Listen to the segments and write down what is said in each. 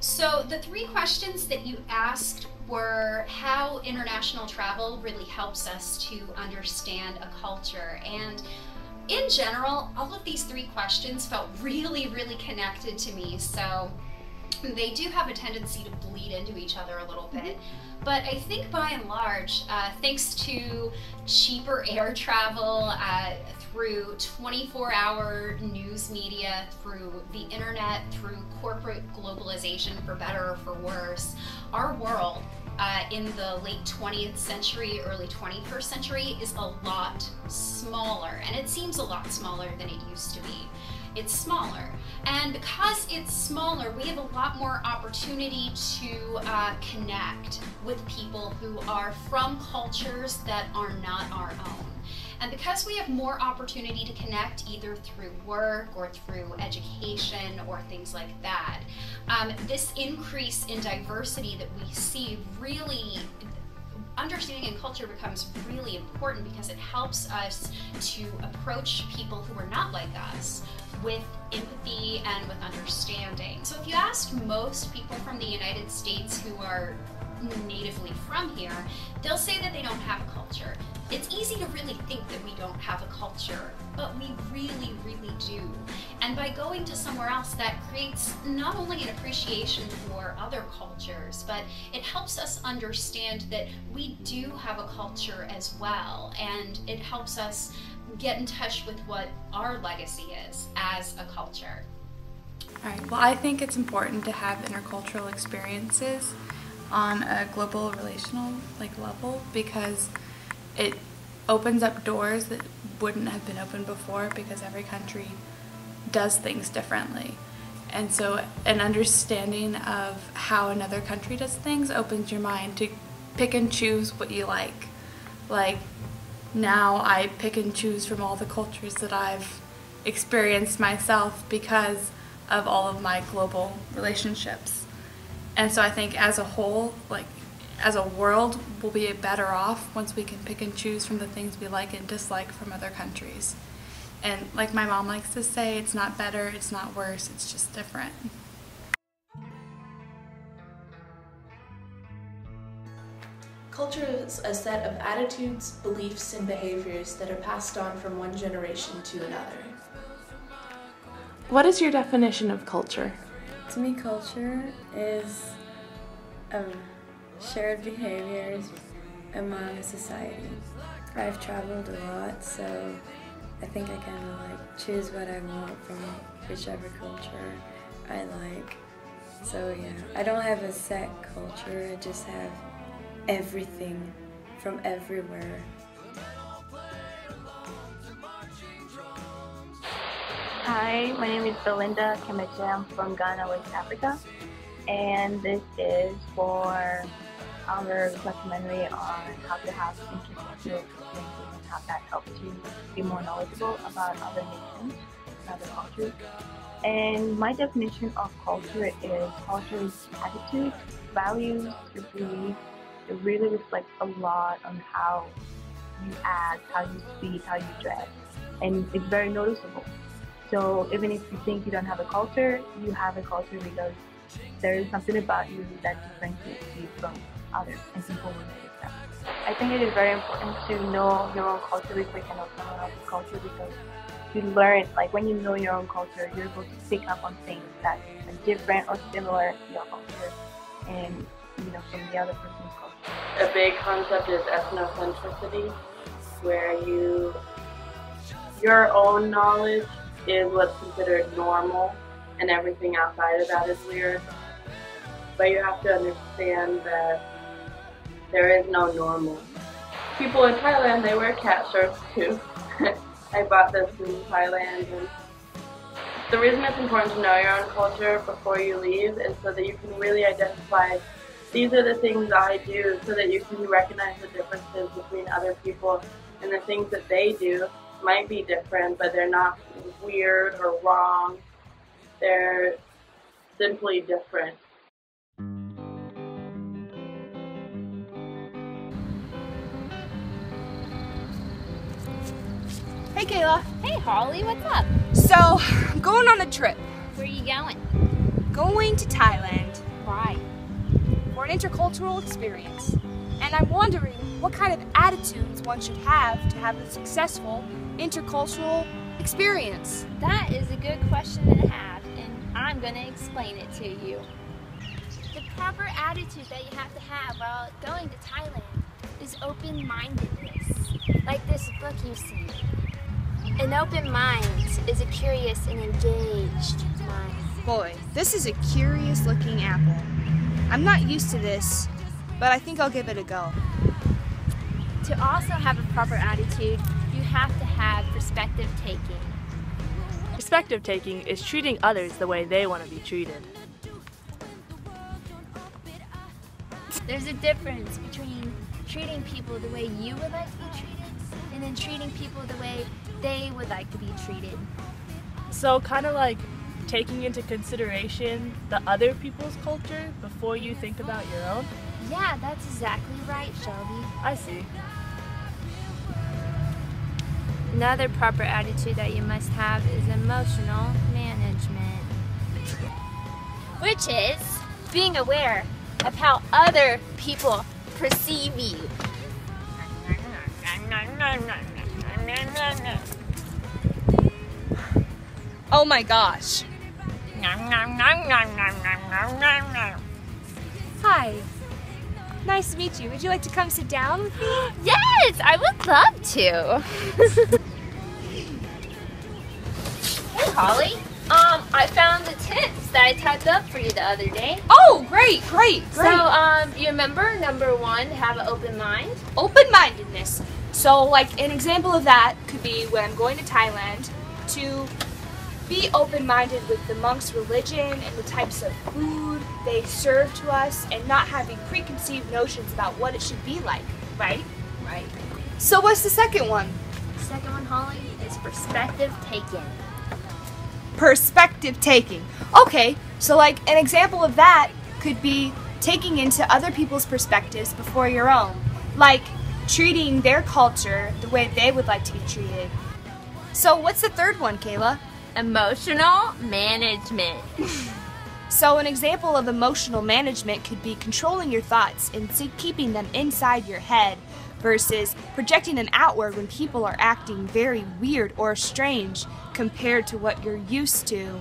So the three questions that you asked were how international travel really helps us to understand a culture. And in general, all of these three questions felt really, really connected to me. So they do have a tendency to bleed into each other a little bit. But I think by and large, uh, thanks to cheaper air travel, uh, through 24 hour news media, through the internet, through corporate globalization, for better or for worse, our world uh, in the late 20th century, early 21st century is a lot smaller. And it seems a lot smaller than it used to be it's smaller. And because it's smaller, we have a lot more opportunity to uh, connect with people who are from cultures that are not our own. And because we have more opportunity to connect either through work or through education or things like that, um, this increase in diversity that we see really understanding and culture becomes really important because it helps us to approach people who are not like us with empathy and with understanding. So if you ask most people from the United States who are natively from here, they'll say that they don't have a culture. It's easy to really think that we don't have a culture, but we really, really do. And by going to somewhere else, that creates not only an appreciation for other cultures, but it helps us understand that we do have a culture as well. And it helps us get in touch with what our legacy is as a culture. All right, well, I think it's important to have intercultural experiences on a global relational like level because it opens up doors that wouldn't have been open before because every country does things differently. And so an understanding of how another country does things opens your mind to pick and choose what you like. Like now I pick and choose from all the cultures that I've experienced myself because of all of my global relationships. And so I think as a whole, like as a world, we'll be better off once we can pick and choose from the things we like and dislike from other countries. And like my mom likes to say, it's not better, it's not worse, it's just different. Culture is a set of attitudes, beliefs, and behaviors that are passed on from one generation to another. What is your definition of culture? To me, culture is um, shared behaviors among a society. I've traveled a lot, so I think I kind of like choose what I want from whichever culture I like. So yeah, I don't have a set culture, I just have everything from everywhere. Hi, my name is Belinda Kemeche. I'm from Ghana, West Africa. And this is for our documentary on how to have intercultural experiences and how that helps you be more knowledgeable about other nations and other cultures. And my definition of culture is culture is attitude, values, your beliefs. It really reflects a lot on how you act, how you speak, how you dress. And it's very noticeable. So even if you think you don't have a culture, you have a culture because there is something about you that differentiates you from others and people will notice that. I think it is very important to know your own culture before you can know someone else's culture because you learn, like when you know your own culture, you're able to pick up on things that are different or similar to your culture and, you know, from the other person's culture. A big concept is ethnocentricity, where you, your own knowledge is what's considered normal and everything outside of that is weird. But you have to understand that there is no normal. People in Thailand, they wear cat shirts too. I bought this in Thailand and the reason it's important to know your own culture before you leave is so that you can really identify these are the things I do so that you can recognize the differences between other people and the things that they do might be different but they're not weird or wrong. They're simply different. Hey Kayla. Hey Holly, what's up? So, I'm going on a trip. Where are you going? going to Thailand Right. for an intercultural experience. And I'm wondering what kind of attitudes one should have to have a successful intercultural experience. That is a good question to have, and I'm going to explain it to you. The proper attitude that you have to have while going to Thailand is open mindedness, like this book you see. An open mind is a curious and engaged mind. Boy, this is a curious looking apple. I'm not used to this, but I think I'll give it a go. To also have a proper attitude, you have to have perspective taking. Perspective taking is treating others the way they want to be treated. There's a difference between treating people the way you would like to be treated and then treating people the way they would like to be treated. So, kind of like taking into consideration the other people's culture before you think about your own. Yeah, that's exactly right, Shelby. I see. Another proper attitude that you must have is emotional management, which is being aware of how other people perceive you. Oh my gosh. Hi. Nice to meet you. Would you like to come sit down with me? Yes, I would love to. hey, Holly. Um, I found the tips that I typed up for you the other day. Oh, great, great, great. So, um, you remember number one, have an open mind. open-mindedness. So, like an example of that could be when I'm going to Thailand to be open-minded with the monks' religion and the types of food they serve to us, and not having preconceived notions about what it should be like. Right? Right. So, what's the second one? Second one, Holly, is perspective taking. Perspective taking. Okay, so like an example of that could be taking into other people's perspectives before your own, like treating their culture the way they would like to be treated. So, what's the third one, Kayla? Emotional management. So, an example of emotional management could be controlling your thoughts and keeping them inside your head versus projecting them outward when people are acting very weird or strange compared to what you're used to.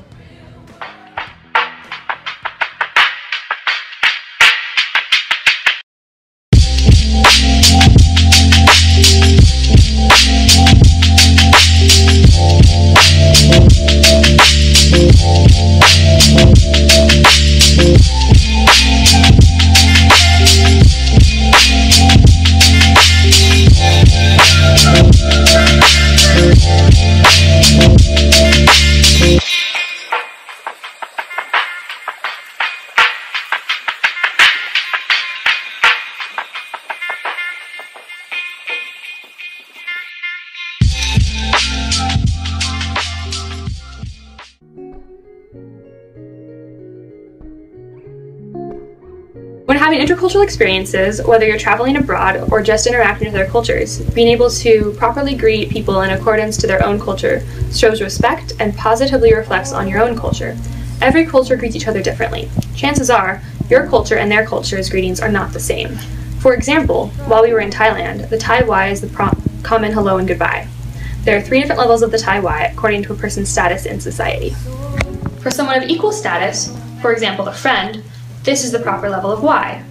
Having intercultural experiences, whether you're traveling abroad or just interacting with other cultures, being able to properly greet people in accordance to their own culture shows respect and positively reflects on your own culture. Every culture greets each other differently. Chances are, your culture and their culture's greetings are not the same. For example, while we were in Thailand, the Thai wai is the common hello and goodbye. There are three different levels of the Thai wai according to a person's status in society. For someone of equal status, for example, a friend, this is the proper level of wai.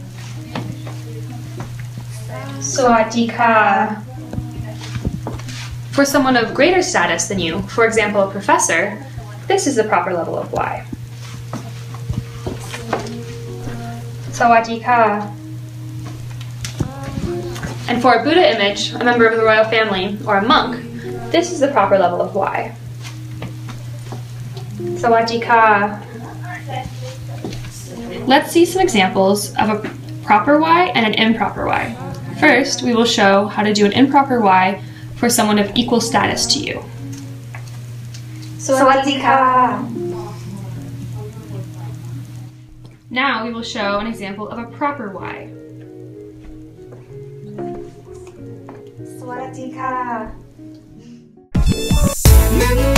Sawadika. For someone of greater status than you, for example, a professor, this is the proper level of wai. Sawadika. And for a Buddha image, a member of the royal family, or a monk, this is the proper level of wai. Sawadika. Let's see some examples of a proper wai and an improper wai. First, we will show how to do an improper wai for someone of equal status to you. Sawadika. Now we will show an example of a proper wai. Sawadika. Remember